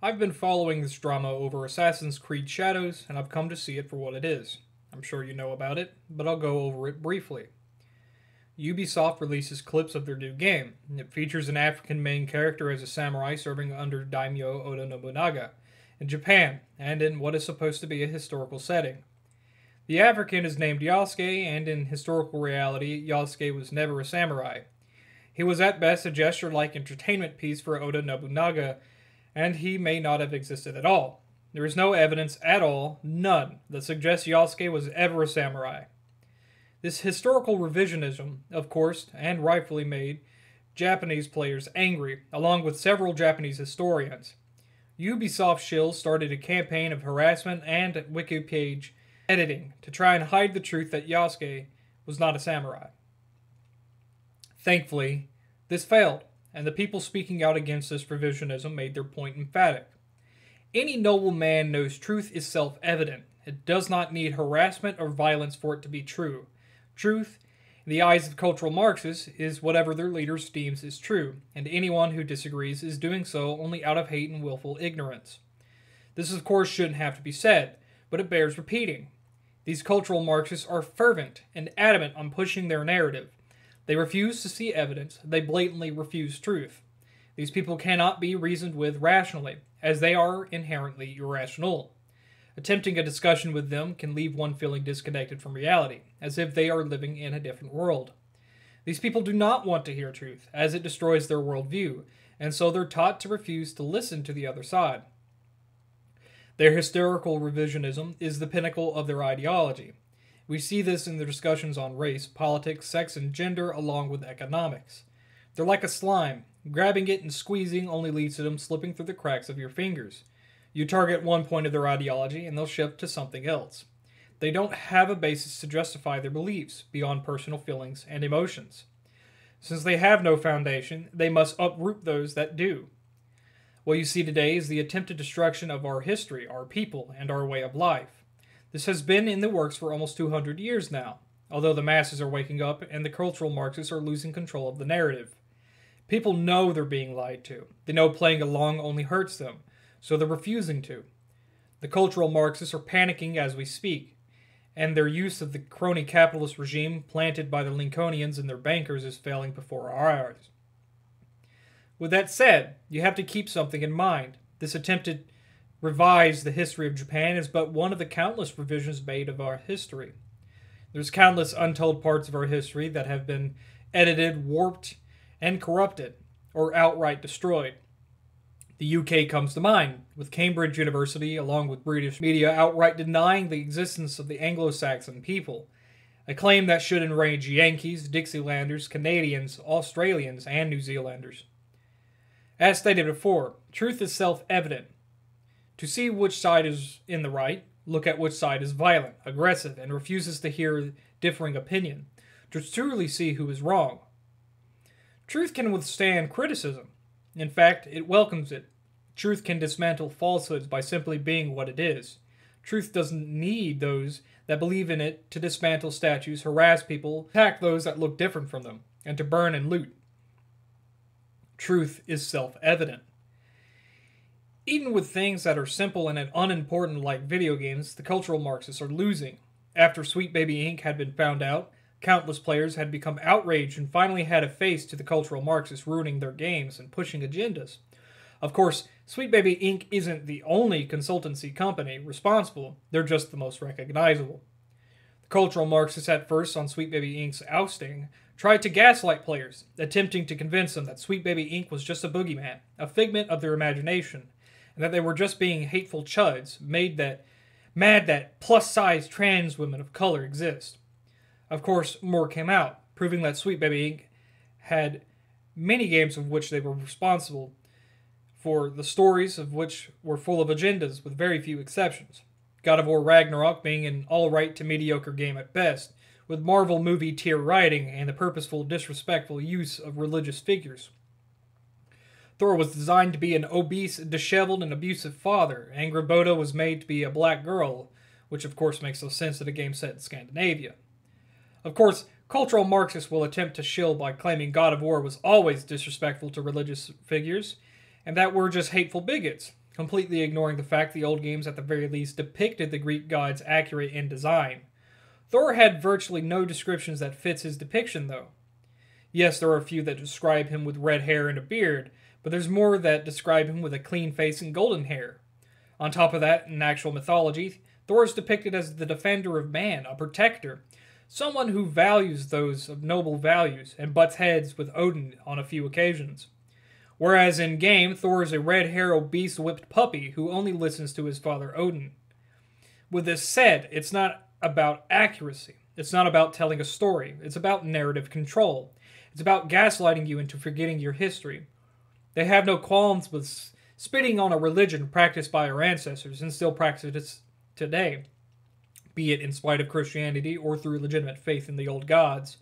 I've been following this drama over Assassin's Creed Shadows, and I've come to see it for what it is. I'm sure you know about it, but I'll go over it briefly. Ubisoft releases clips of their new game. It features an African main character as a samurai serving under daimyo Oda Nobunaga in Japan, and in what is supposed to be a historical setting. The African is named Yasuke, and in historical reality, Yasuke was never a samurai. He was at best a gesture like entertainment piece for Oda Nobunaga, and he may not have existed at all. There is no evidence at all, none, that suggests Yasuke was ever a samurai. This historical revisionism, of course, and rightfully made, Japanese players angry, along with several Japanese historians. Ubisoft Shill started a campaign of harassment and wiki page editing to try and hide the truth that Yasuke was not a samurai. Thankfully, this failed, and the people speaking out against this revisionism made their point emphatic. Any noble man knows truth is self evident. It does not need harassment or violence for it to be true. Truth, in the eyes of cultural Marxists, is whatever their leaders deems is true, and anyone who disagrees is doing so only out of hate and willful ignorance. This, of course, shouldn't have to be said, but it bears repeating. These cultural Marxists are fervent and adamant on pushing their narrative. They refuse to see evidence, they blatantly refuse truth. These people cannot be reasoned with rationally, as they are inherently irrational. Attempting a discussion with them can leave one feeling disconnected from reality, as if they are living in a different world. These people do not want to hear truth, as it destroys their worldview, and so they're taught to refuse to listen to the other side. Their hysterical revisionism is the pinnacle of their ideology. We see this in the discussions on race, politics, sex, and gender, along with economics. They're like a slime. Grabbing it and squeezing only leads to them slipping through the cracks of your fingers. You target one point of their ideology and they'll shift to something else. They don't have a basis to justify their beliefs beyond personal feelings and emotions. Since they have no foundation, they must uproot those that do. What you see today is the attempted destruction of our history, our people, and our way of life. This has been in the works for almost 200 years now, although the masses are waking up and the cultural Marxists are losing control of the narrative. People know they're being lied to. They know playing along only hurts them, so they're refusing to. The cultural Marxists are panicking as we speak, and their use of the crony capitalist regime planted by the Lincolnians and their bankers is failing before our eyes. With that said, you have to keep something in mind. This attempted revise the history of Japan is but one of the countless revisions made of our history. There's countless untold parts of our history that have been edited, warped, and corrupted, or outright destroyed. The UK comes to mind, with Cambridge University, along with British media, outright denying the existence of the Anglo Saxon people, a claim that should enrage Yankees, Dixielanders, Canadians, Australians, and New Zealanders. As stated before, truth is self evident. To see which side is in the right, look at which side is violent, aggressive, and refuses to hear differing opinion, to truly see who is wrong. Truth can withstand criticism, in fact, it welcomes it. Truth can dismantle falsehoods by simply being what it is. Truth doesn't need those that believe in it to dismantle statues, harass people, attack those that look different from them, and to burn and loot. Truth is self evident. Even with things that are simple and unimportant like video games, the cultural Marxists are losing. After Sweet Baby Inc. had been found out, Countless players had become outraged and finally had a face to the cultural Marxists ruining their games and pushing agendas. Of course, Sweet Baby Inc. isn't the only consultancy company responsible, they're just the most recognizable. The cultural Marxists, at first on Sweet Baby Inc.'s ousting, tried to gaslight players, attempting to convince them that Sweet Baby Inc. was just a boogeyman, a figment of their imagination, and that they were just being hateful chuds made that mad that plus size trans women of color exist. Of course, more came out, proving that Sweet Baby Inc. had many games of which they were responsible for the stories of which were full of agendas with very few exceptions. God of War Ragnarok being an alright to mediocre game at best, with Marvel movie tier writing and the purposeful, disrespectful use of religious figures. Thor was designed to be an obese, disheveled, and abusive father. Angrboda was made to be a black girl, which of course makes no sense in a game set in Scandinavia. Of course, cultural Marxists will attempt to shill by claiming God of War was always disrespectful to religious figures, and that we're just hateful bigots. completely ignoring the fact the old games at the very least depicted the Greek gods accurate in design. Thor had virtually no descriptions that fits his depiction though. Yes, there are a few that describe him with red hair and a beard, but there's more that describe him with a clean face and golden hair. On top of that, in actual mythology, Thor is depicted as the defender of man, a protector, someone who values those of noble values and butts heads with Odin on a few occasions. Whereas in game, Thor is a red haired, obese, whipped puppy who only listens to his father Odin. With this said, it's not about accuracy. It's not about telling a story. It's about narrative control. It's about gaslighting you into forgetting your history. They have no qualms with spitting on a religion practiced by our ancestors and still practiced today, be it in spite of Christianity or through legitimate faith in the old gods.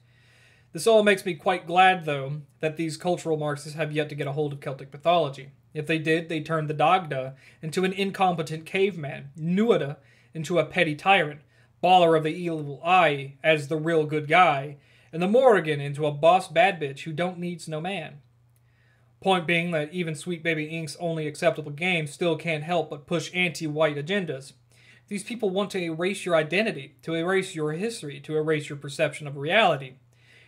This all makes me quite glad, though, that these cultural Marxists have yet to get a hold of Celtic mythology. If they did, they turned the Dagda into an incompetent caveman, Nuada into a petty tyrant, Balor of the Evil Eye as the real good guy, and the Morrigan into a boss bad bitch who don't needs no man. Point being that even Sweet Baby Inc.'s only acceptable game still can't help but push anti white agendas. These people want to erase your identity, to erase your history, to erase your perception of reality.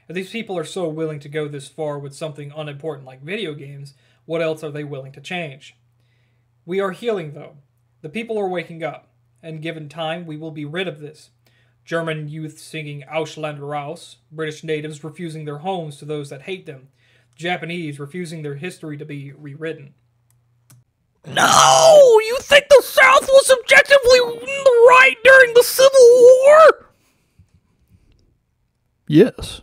If these people are so willing to go this far with something unimportant like video games, what else are they willing to change? We are healing, though. The people are waking up, and given time, we will be rid of this. German youth singing Ausländer raus, British natives refusing their homes to those that hate them, Japanese refusing their history to be rewritten. No! You think the South was objectively right during the Civil War? Yes.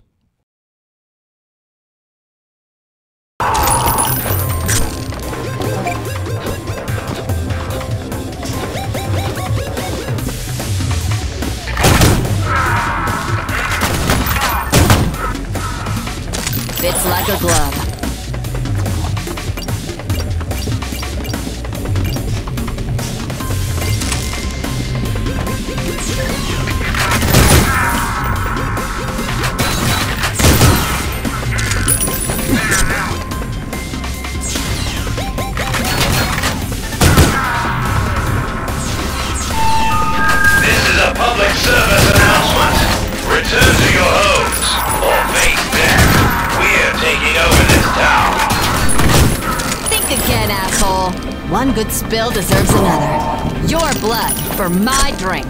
Fits like a glove. Think again, asshole. One good spill deserves another. Your blood for my drink.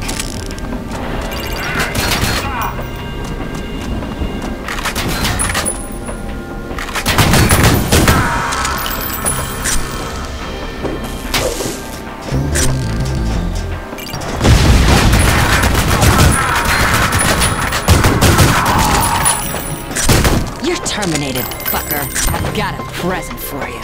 You're terminated, fucker. Present for you.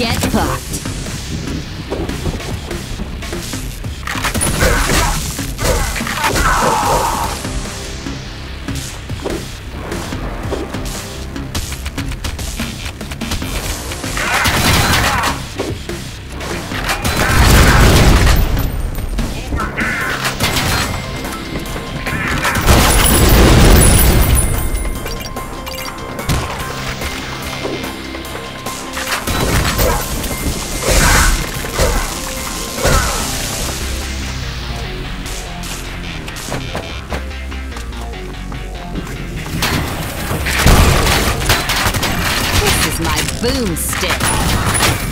Get fucked. Boomstick.